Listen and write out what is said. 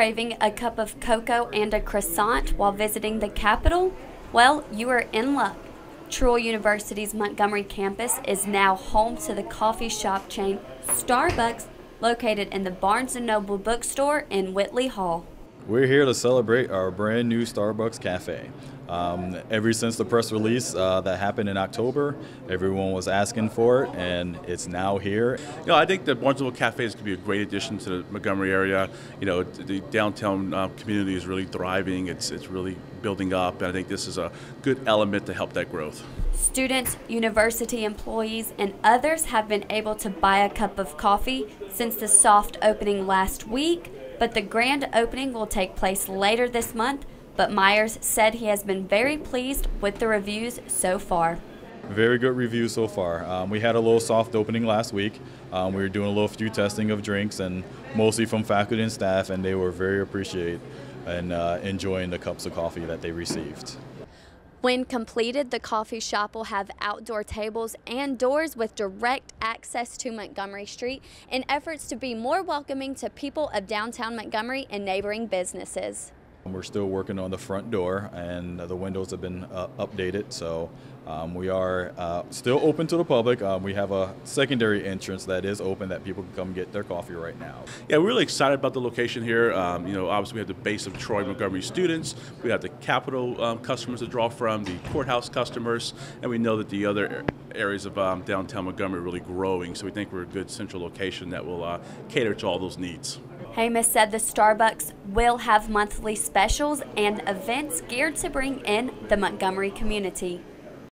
craving a cup of cocoa and a croissant while visiting the Capitol? Well, you are in luck. Troy University's Montgomery campus is now home to the coffee shop chain Starbucks, located in the Barnes & Noble bookstore in Whitley Hall. We're here to celebrate our brand new Starbucks Cafe. Um, ever since the press release uh, that happened in October, everyone was asking for it, and it's now here. You know, I think the Barnes & Noble Cafe is going to be a great addition to the Montgomery area. You know, the downtown uh, community is really thriving. It's it's really building up, and I think this is a good element to help that growth. Students, university employees, and others have been able to buy a cup of coffee since the soft opening last week but the grand opening will take place later this month. But Myers said he has been very pleased with the reviews so far. Very good reviews so far. Um, we had a little soft opening last week. Um, we were doing a little few testing of drinks and mostly from faculty and staff, and they were very appreciative and uh, enjoying the cups of coffee that they received. When completed, the coffee shop will have outdoor tables and doors with direct access to Montgomery Street in efforts to be more welcoming to people of downtown Montgomery and neighboring businesses. We're still working on the front door and the windows have been uh, updated so um, we are uh, still open to the public. Um, we have a secondary entrance that is open that people can come get their coffee right now. Yeah, we're really excited about the location here. Um, you know, obviously we have the base of Troy Montgomery students. We have the Capitol um, customers to draw from, the courthouse customers, and we know that the other areas of um, downtown Montgomery are really growing. So we think we're a good central location that will uh, cater to all those needs. Hamas said the Starbucks will have monthly specials and events geared to bring in the Montgomery community.